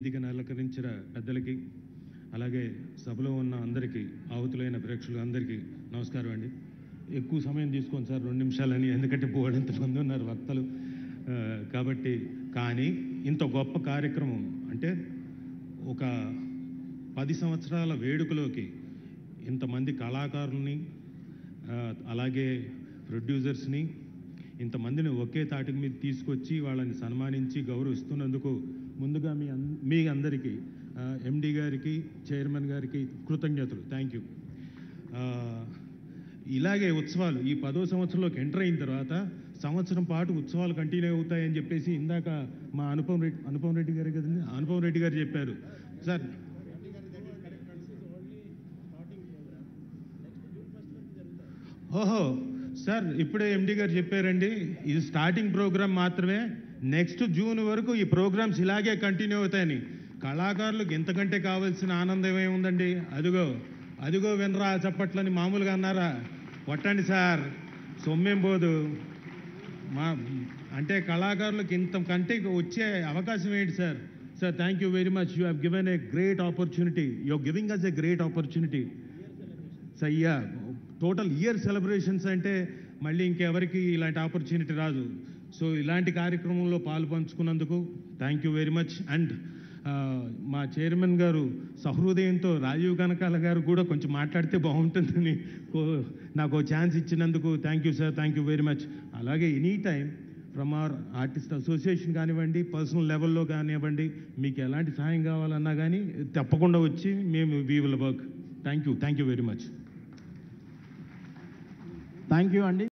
వేదికను అలంకరించిన పెద్దలకి అలాగే సభలో ఉన్న అందరికీ ఆహుతులైన ప్రేక్షకులు అందరికీ నమస్కారం అండి. ఎక్కువ సమయం తీసుకోండి సార్ రెండు నిమిషాలని ఎందుకంటే బోడంత మంది ఉన్నారు వక్తలు. కాబట్టి కానీ ఇంత గొప్ప కార్యక్రమం అంటే ఒక పది సంవత్సరాల వేడుకలోకి ఇంతమంది కళాకారుల్ని అలాగే ప్రొడ్యూసర్స్ని ఇంతమందిని ఒకే తాటికి మీద తీసుకొచ్చి వాళ్ళని సన్మానించి గౌరవిస్తున్నందుకు ముందుగా మీ మీ అందరికీ ఎండి గారికి చైర్మన్ గారికి కృతజ్ఞతలు. థ్యాంక్ యూ ఇలాగే ఉత్సవాలు ఈ పదో సంవత్సరంలోకి ఎంటర్ అయిన తర్వాత సంవత్సరం పాటు ఉత్సవాలు కంటిన్యూ అవుతాయని చెప్పేసి ఇందాక మా అనుపమ్ రెడ్డి అనుపమ్ రెడ్డి గారు కదండి? అనుపమ్ రెడ్డి గారు చెప్పారు. సార్ ఓహో! సార్ ఇప్పుడే ఎండి గారు చెప్పారండి ఇది స్టార్టింగ్ ప్రోగ్రామ్ మాత్రమే నెక్స్ట్ జూన్ వరకు ఈ ప్రోగ్రామ్స్ ఇలాగే కంటిన్యూ అవుతాయని. కళాకారులకు ఎంతకంటే కావాల్సిన ఆనందం ఏముందండి? అదిగో అదిగో వినరా చప్పట్లని మామూలుగా అన్నారా? కొట్టండి సార్ సొమ్మేం పోదు. మా అంటే కళాకారులకు ఇంతకంటే వచ్చే అవకాశం ఏంటి sir? Sir thank you very much you have given a great opportunity you giving us a great opportunity సయ్యా టోటల్ ఇయర్ సెలబ్రేషన్స్ అంటే మళ్ళీ ఇంకెవరికి ఇలాంటి ఆపర్చునిటీ రాదు. సో ఇలాంటి కార్యక్రమంలో పాలు పంచుకున్నందుకు thank you very much and మా చైర్మన్ గారు సహృదయంతో రాజీవ్ కనకాల గారు కూడా కొంచెం మాట్లాడితే బాగుంటుందని కో- నాకు ఛాన్స్ ఇచ్చినందుకు thank you sir thank you very much అలాగే any time from our artist association కానివ్వండి పర్సనల్ లెవెల్లో కానివ్వండి మీకు ఎలాంటి సహాయం కావాలన్నా కానీ తప్పకుండా వచ్చి మేము we will work thank you thank you very much thank you అండి